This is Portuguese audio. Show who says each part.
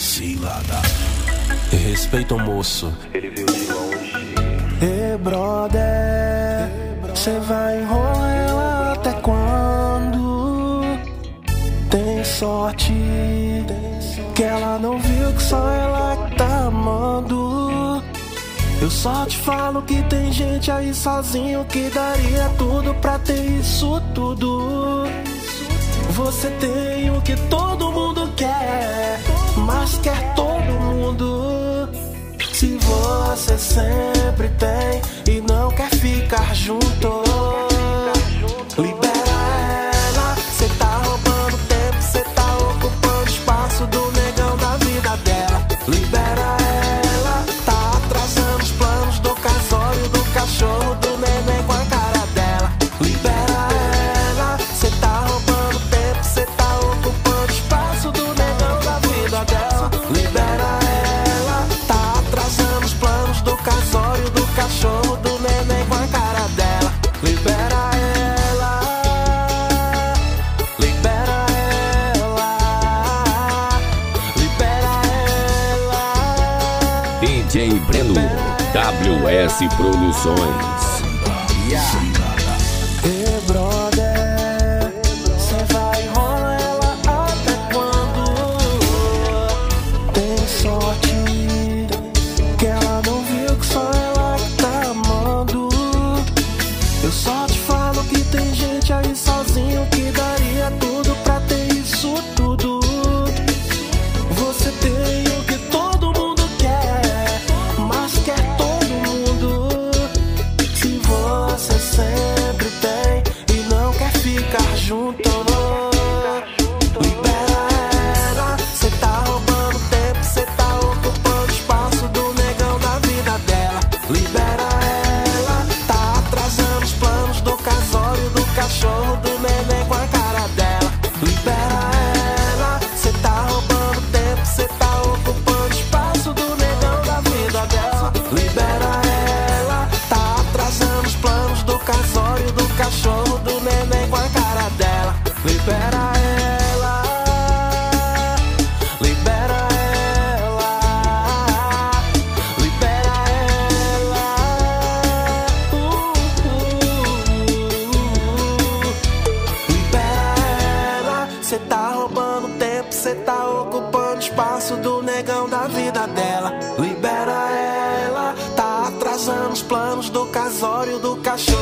Speaker 1: Cilada. Respeita o moço.
Speaker 2: Ele veio de longe.
Speaker 3: Ei, brother, cê vai enrolar ela até quando? Tem sorte que ela não viu que só ela que tá amando. Eu só te falo que tem gente aí sozinho que daria tudo pra ter isso tudo. Você tem o que todo mundo quer, quer todo mundo. Se você sempre tem e não quer ficar junto, do casório, do cachorro, do neném com a cara dela. Libera ela, libera ela, libera ela.
Speaker 4: DJ Breno, WS Produções.
Speaker 3: Ei, brother, Eu só cachorro do neném com a cara dela. Libera ela, libera ela, libera ela, uh, uh, uh, libera ela. Cê tá roubando tempo, cê tá ocupando espaço do negão da vida dela. Libera ela, tá atrasando os planos do casório do cachorro.